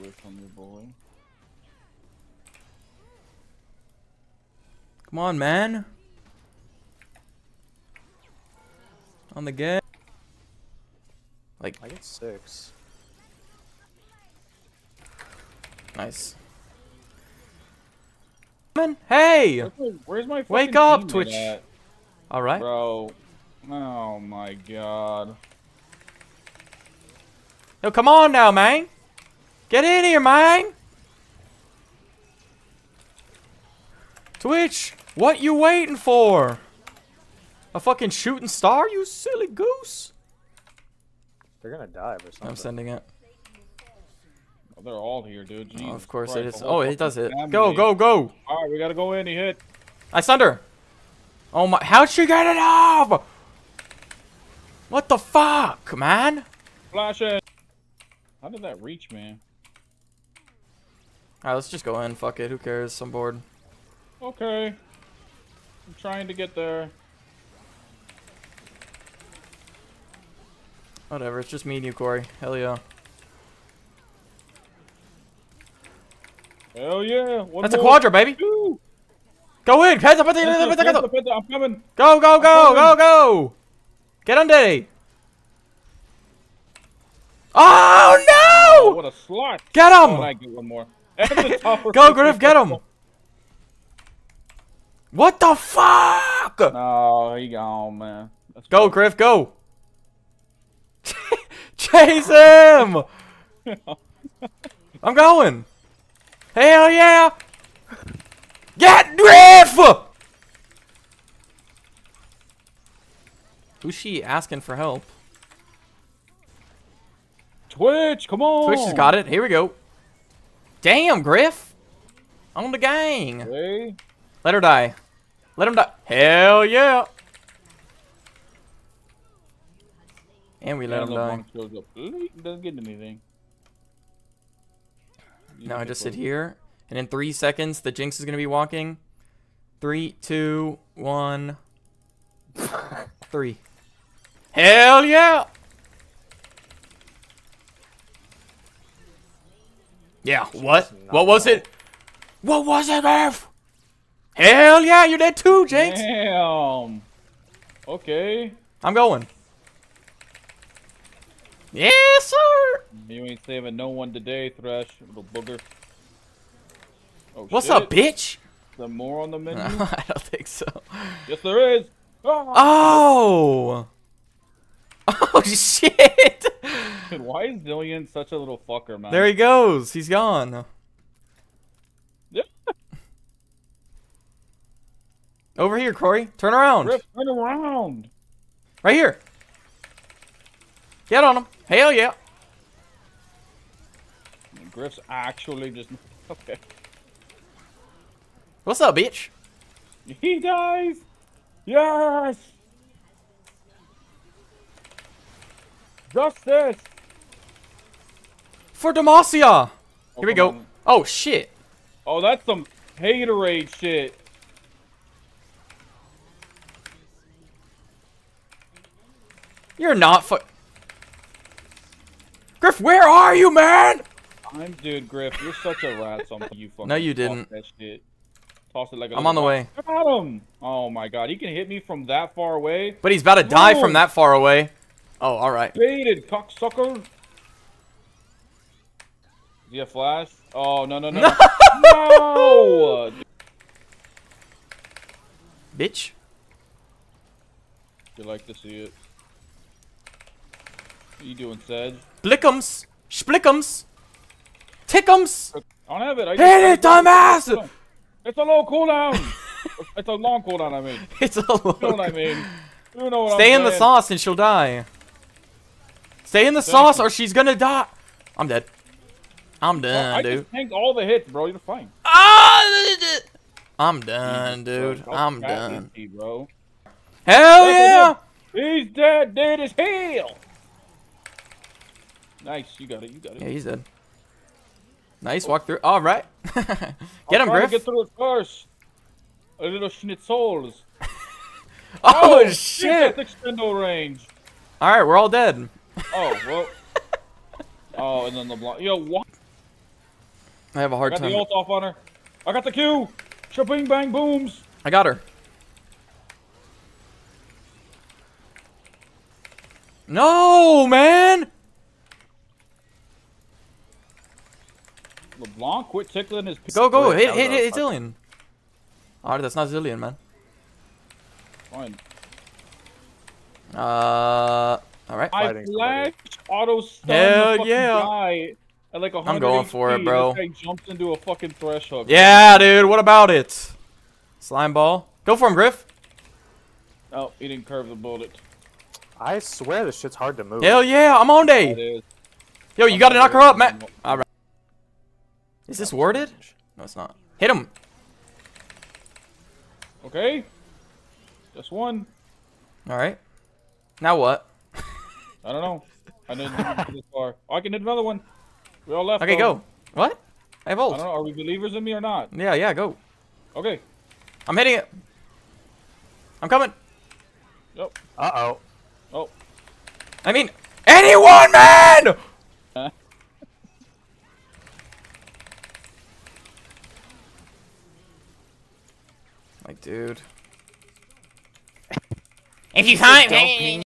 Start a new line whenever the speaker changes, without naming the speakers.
away from your boy.
Come on, man. On the get. Like,
I get six.
nice. Man, hey!
Where's my,
Wake up, Twitch. Alright.
bro? Oh my god.
Yo, come on now, man. Get in here, man. Twitch, what you waiting for? A fucking shooting star, you silly goose?
They're gonna dive or something.
I'm sending it.
Oh, they're all here, dude.
Oh, of course
Christ,
it is. Oh, it does
fucking
it. Go, go, go.
All right, we gotta go in. He hit.
I stunned her. Oh my, how'd she get it off? What the fuck, man?
Flash it. How did that reach, man?
Alright, let's just go in. Fuck it. Who cares? I'm bored.
Okay. I'm trying to get there.
Whatever. It's just me and you, Corey. Hell yeah.
Hell yeah. One
That's a quadra, baby.
Two.
Go in. Penta, penta,
Penta,
penta, penta,
penta,
penta.
penta, I'm coming.
Go, go, go, go, go! Get on! Oh
Oh,
no!
Oh, what a slot.
Get
Oh, I
him!
get one more. And the tower.
Go, Griff, get him! What the fuck?
No, he gone, man. Let's
Go, Griff, go! Chase him! I'm going! Hell yeah! Get Griff! Who's she asking for help?
Twitch, come on.
Twitch has got it. Here we go. Damn, Griff. On the gang.
Hey.
Let her die. Let him die. Hell yeah. And we let him die.
Doesn't get anything.
Now I just sit here. And in three seconds, the Jinx is going to be walking. Three, two, one, three. Hell yeah. Yeah, what? What was it? What was it, Murph? Hell yeah, you're dead too, Jinx.
Damn. Okay.
I'm going. Yes, sir.
You ain't saving no one today, Thresh, little booger. Oh,
What's
shit.
up, bitch?
Is there more on the menu?
I don't think so.
yes, there is. Ah!
Oh. Oh shit.
Dude, why is Zilean such a little fucker, man?
There he goes. He's gone.
Yeah.
Over here, Corey. Turn around.
Griff, turn around.
Right here. Get on him. Hell yeah.
Griff's actually just okay.
What's up, bitch?
He dies. Yes. Justice.
For Demacia. Here we go. Oh shit.
Oh, that's some haterade shit.
You're not fu- Griff, where are you, man?
I'm dude, Griff. You're such a rat. Something you fucking.
No, you didn't.
That shit. Toss it like a.
I'm on the way.
Got him. Oh my god, he can hit me from that far away.
But he's about to die from that far away. Oh, alright.
Baited, cocksucker. Does he have flash? Oh no no no
No.
no!
Bitch.
You like to see it. What you doing, Sedge?
Blickums. Splickums. Tickums.
I don't have it. I
Hit it, dumbass!
It's a low cooldown. it's a long cooldown. I mean,
It's a long
you know what I mean. You know what
Stay
I'm
in the sauce and she'll die. Stay in the
Thank
sauce
you.
or she's gonna die. I'm dead. I'm
Oh,
done,
I
dude.
tanked all the hits, bro. You're fine.
Ah! I'm done, dude. I'm done.
bro.
Hell yeah!
He's dead, dead as hell. Nice, you got it, you got it.
Yeah, he's dead. Nice walk through. All right.
I'm
Get him, Griff.
Get through it first. A little schnitzels.
Oh,
That's
shit!
extendo range.
All right, we're all dead.
Oh well. oh, and then the block. Yo, what?
I have a hard I
got the
time.
ult off on her. I got the Q. Shabing bang booms.
I got her. No, man.
LeBlanc, quit tickling his.
Go, go,
Wait,
hit,
that
hit, hit,
fuck-
Zilean. Alright, that's not Zilean, man.
Fine.
Uh, alright.
I
Fighting
flash auto stun
Hell
the fucking
yeah.
guy at like 100
I'm going for it, bro.
This guy jumps into a fucking thresh hook.
Yeah, dude, what about it? Slime ball. Go for him, Griff.
Oh, he didn't curve the bullet.
I swear this shit's hard to move.
Hell yeah, I'm on day.
is.
Yo, you gotta knock her up, man. Alright. Is this worded? No, it's not. Hit him.
Okay. Just one.
Alright. Now what?
I don't know. I didn't get this far. Oh, I can hit another one. We all left.
Okay,
though.
go. What? I have ult.
I don't know. Are we believers in me or not?
Yeah, yeah, go.
Okay.
I'm hitting it. I'm coming.
Uh oh.
Oh.
I mean, anyone, man!
Huh?
Like, dude. If you can't,